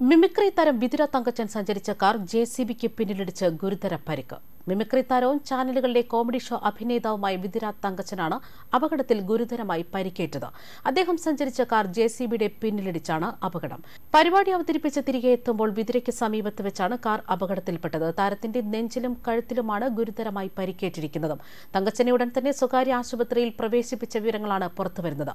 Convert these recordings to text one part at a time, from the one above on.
Mimicry താരം വിതുര തങ്കച്ചൻ സഞ്ചരിച്ച car J C ബിക്ക് പിന്നിലിടിച്ച് ഗുരുതര പരിക്ക്. മിമിക്രി താരവും ചാനലുകളിലെ കോമഡി ഷോ അഭിനേതാവുമായ വിതുര തങ്കച്ചനാണ് അപകടത്തിൽ ഗുരുതരമായി പരിക്കേറ്റത്. അദ്ദേഹം സഞ്ചരിച്ച കാർ ജെ സി ബിയുടെ പിന്നിലിടിച്ചാണ് അപകടം. പരിപാടി അവതരിപ്പിച്ച് തിരികെ എത്തുമ്പോൾ വിതിരയ്ക്ക് സമീപത്ത് വെച്ചാണ് കാർ അപകടത്തിൽപ്പെട്ടത്. താരത്തിന്റെ നെഞ്ചിലും കഴുത്തിലുമാണ് ഗുരുതരമായി പരിക്കേറ്റിരിക്കുന്നത്. തങ്കച്ചനെ ഉടൻ തന്നെ സ്വകാര്യ ആശുപത്രിയിൽ പ്രവേശിപ്പിച്ച വിവരങ്ങളാണ് പുറത്തുവരുന്നത്.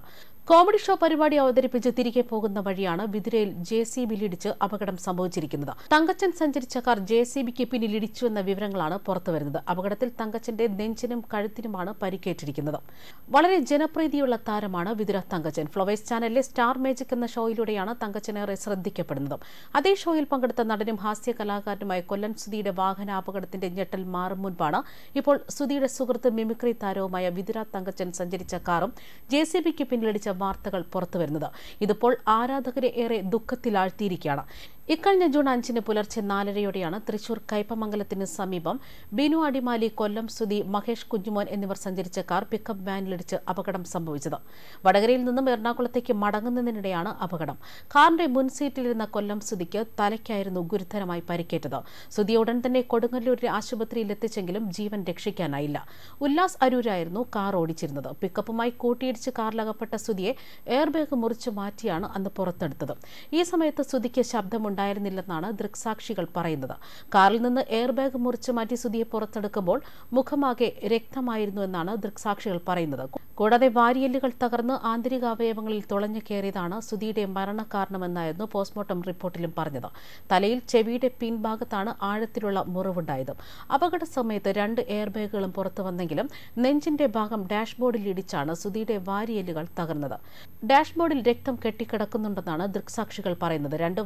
കോമഡി ഷോ പരിപാടി അവതരിപ്പിച്ച് തിരികെ പോകുന്ന വഴിയാണ് വിതിരയിൽ ജെ സി ബിയിലിടിച്ച് അപകടം സംഭവിച്ചിരിക്കുന്നത്. തങ്കച്ചൻ സഞ്ചരിച്ച കാർ ജെ സി ബിക്ക് പിന്നിലിടിച്ചുവെന്ന വിവരങ്ങളാണ് വിവരങ്ങളാണ് പുറത്തുവരുന്നത് അപകടത്തിൽ തങ്കച്ചന്റെ നെഞ്ചിനും കഴുത്തിനുമാണ് പരിക്കേറ്റിരിക്കുന്നത്. വളരെ ജനപ്രീതിയുള്ള താരമാണ് വിതുര തങ്കച്ചൻ. ഫ്ലവേഴ്സ് ചാനലിലെ സ്റ്റാർ മേജിക് എന്ന ഷോയിലൂടെയാണ് തങ്കച്ചനേറെ ശ്രദ്ധിക്കപ്പെടുന്നത്. അതേ ഷോയിൽ പങ്കെടുത്ത നടനും ഹാസ്യ കലാകാരനുമായ കൊല്ലൻ സുധിയുടെ വാഹനാപകടത്തിന്റെ ഞെട്ടൽ മാറും മുൻപാണ് ഇപ്പോൾ സുധിയുടെ സുഹൃത്ത് മിമിക്രി താരവുമായ വിതുര തങ്കച്ചൻ സഞ്ചരിച്ച കാറും ജെ സി ബിക്ക് പിന്നിലടിച്ച വാർത്തകൾ പുറത്തുവരുന്നത് ഇതിപ്പോൾ ആരാധകരെ ഏറെ ദുഃഖത്തിലാഴ്ത്തിയിരിക്കുകയാണ്. ഇക്കഴിഞ്ഞ ജൂൺ അഞ്ചിന് പുലർച്ചെ നാലരയോടെയാണ് തൃശൂർ കയ്പമംഗലത്തിന് സമീപം ബിനു അടിമാലി കൊല്ലം സുധി മഹേഷ് കുഞ്ഞുമോൻ എന്നിവർ സഞ്ചരിച്ച കാർ പിക്കപ്പ് വാനിലിടിച്ച് അപകടം സംഭവിച്ചത്. വടകരയിൽ നിന്നും എറണാകുളത്തേക്ക് മടങ്ങുന്നതിനിടെയാണ് അപകടം. കാറിന്റെ മുൻസീറ്റിലിരുന്ന കൊല്ലം സുധിക്ക് തലയ്ക്കായിരുന്നു ഗുരുതരമായി പരിക്കേറ്റത്. സുധിയെ ഉടൻ തന്നെ കൊടുങ്ങല്ലൂരിലെ ആശുപത്രിയിൽ എത്തിച്ചെങ്കിലും ജീവൻ രക്ഷിക്കാനായില്ല. ഉല്ലാസ് അരൂരായിരുന്നു കാർ ഓടിച്ചിരുന്നത്. പിക്കപ്പുമായി കൂട്ടിയിടിച്ച് കാറിലകപ്പെട്ട സുധിയെ എയർബാഗ് മുറിച്ചു മാറ്റിയാണ് അന്ന് പുറത്തെടുത്തത്. ഈ സമയത്ത് സുധിക്ക് ശബ്ദമുണ്ടായിരുന്നില്ലെന്നാണ് ദൃക്സാക്ഷികൾ പറയുന്നത്. കാറിൽ നിന്ന് എയർബാഗ് മുറിച്ച് മാറ്റി സുധിയെ പുറത്തെടുക്കുമ്പോൾ മുഖമാകെ രക്തമായിരുന്നു എന്നാണ് ദൃക്സാക്ഷികൾ പറയുന്നത്. കൂടാതെ വാരിയല്ലുകൾ തകർന്ന് ആന്തരിക അവയവങ്ങളിൽ തുളഞ്ഞു കയറിയതാണ് സുധിയുടെ മരണകാരണമെന്നായിരുന്നു പോസ്റ്റ്മോർട്ടം റിപ്പോർട്ടിലും പറഞ്ഞത്. തലയിൽ ചെവിയുടെ പിൻഭാഗത്താണ് ആഴത്തിലുള്ള മുറിവുണ്ടായത്. അപകട സമയത്ത് രണ്ട് എയർബാഗുകളും പുറത്തു വന്നെങ്കിലും നെഞ്ചിന്റെ ഭാഗം ഡാഷ്ബോർഡിൽ ഇടിച്ചാണ് സുധിയുടെ വാരിയല്ലുകൾ തകർന്നത്. ഡാഷ്ബോർഡിൽ രക്തം കെട്ടിക്കിടക്കുന്നുണ്ടെന്നാണ് ദൃക്സാക്ഷികൾ പറയുന്നത്. രണ്ട്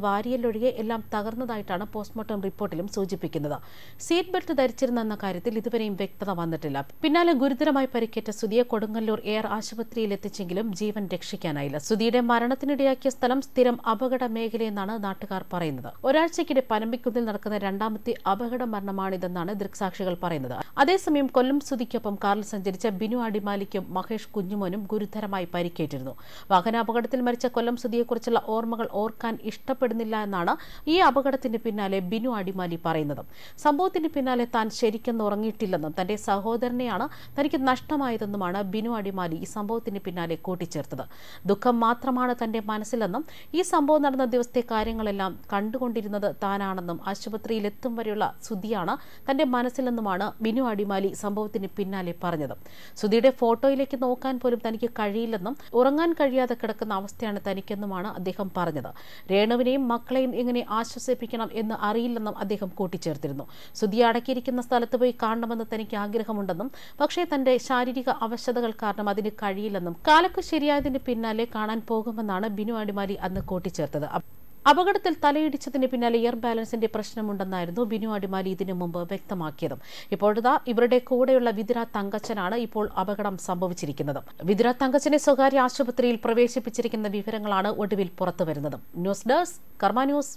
വാരിയല്ലൊഴികെ എല്ലാം തകർന്നതായിട്ടാണ് പോസ്റ്റ്മോർട്ടം റിപ്പോർട്ടിലും സൂചിപ്പിക്കുന്നത്. സീറ്റ് ബെൽറ്റ് ധരിച്ചിരുന്നെന്ന കാര്യത്തിൽ ഇതുവരെയും വ്യക്തത വന്നിട്ടില്ല. പിന്നാലെ ഗുരുതരമായി പരിക്കേറ്റ സുധിയെ കൊടുങ്ങല്ലൂർ എയർ ആശുപത്രിയിൽ എത്തിച്ചെങ്കിലും ജീവൻ രക്ഷിക്കാനായില്ല. സുധിയുടെ മരണത്തിനിടയാക്കിയ സ്ഥലം സ്ഥിരം അപകട മേഖലയെന്നാണ് നാട്ടുകാർ പറയുന്നത്. ഒരാഴ്ചക്കിടെ പനമ്പിക്കുന്നിൽ നടക്കുന്ന രണ്ടാമത്തെ അപകട മരണമാണിതെന്നാണ് ദൃക്സാക്ഷികൾ പറയുന്നത്. അതേസമയം കൊല്ലം സുധിക്കൊപ്പം കാറിൽ സഞ്ചരിച്ച ബിനു അടിമാലിക്കും മഹേഷ് കുഞ്ഞുമോനും ഗുരുതരമായി പരിക്കേറ്റിരുന്നു. വാഹനാപകടത്തിൽ മരിച്ച കൊല്ലം സുധിയെക്കുറിച്ചുള്ള ഓർമ്മകൾ ഓർക്കാൻ ഇഷ്ടപ്പെടുന്നില്ല എന്നാണ് ഈ അപകടത്തിന് പിന്നാലെ ബിനു അടിമാലി പറയുന്നത്. സംഭവത്തിന് പിന്നാലെ താൻ ശരിക്കും ഉറങ്ങിയിട്ടില്ലെന്നും തന്റെ സഹോദരനെയാണ് തനിക്ക് നഷ്ടമായതെന്നുമാണ് ബിനു അടിമാലി ഈ സംഭവത്തിന് പിന്നാലെ കൂട്ടിച്ചേർത്തത്. ദുഃഖം മാത്രമാണ് തന്റെ മനസ്സിലെന്നും ഈ സംഭവം നടന്ന ദിവസത്തെ കാര്യങ്ങളെല്ലാം കണ്ടുകൊണ്ടിരുന്നത് താനാണെന്നും ആശുപത്രിയിൽ എത്തും വരെയുള്ള സുധിയാണ് തന്റെ മനസ്സിലെന്നുമാണ് ബിനു അടിമാലി സംഭവത്തിന് പിന്നാലെ പറഞ്ഞത്. സുധിയുടെ ഫോട്ടോയിലേക്ക് നോക്കാൻ പോലും തനിക്ക് കഴിയില്ലെന്നും ഉറങ്ങാൻ കഴിയാതെ കിടക്കുന്ന അവസ്ഥയാണ് തനിക്കെന്നുമാണ് അദ്ദേഹം പറഞ്ഞത്. രേണുവിനെയും മക്കളെയും എങ്ങനെ ആശ്വസിപ്പിക്കണം എന്ന് അറിയില്ലെന്നും അദ്ദേഹം കൂട്ടിച്ചേർത്തിരുന്നു. സുധി അടക്കിയിരിക്കുന്ന സ്ഥലത്ത് പോയി കാണണമെന്ന് തനിക്ക് ആഗ്രഹമുണ്ടെന്നും പക്ഷേ തന്റെ ശാരീരിക അവശതകൾ കാരണം അതിന് കഴിയില്ലെന്നും കാലക്ക് ശരിയായതിന് പിന്നാലെ കാണാൻ പോകുമെന്നാണ് ബിനു അടിമാലി അന്ന് കൂട്ടിച്ചേർത്തത്. അപകടത്തിൽ തലയിടിച്ചതിന് പിന്നാലെ എയർ ബാലൻസിന്റെ പ്രശ്നമുണ്ടെന്നായിരുന്നു ബിനു അടിമാലി ഇതിനു മുമ്പ് വ്യക്തമാക്കിയത്. ഇപ്പോഴതാ ഇവരുടെ കൂടെയുള്ള വിദുര തങ്കച്ചനാണ് ഇപ്പോൾ അപകടം സംഭവിച്ചിരിക്കുന്നത്. വിദുര തങ്കച്ചനെ സ്വകാര്യ ആശുപത്രിയിൽ പ്രവേശിപ്പിച്ചിരിക്കുന്ന വിവരങ്ങളാണ് ഒടുവിൽ പുറത്തുവരുന്നത്. News desk Karma news.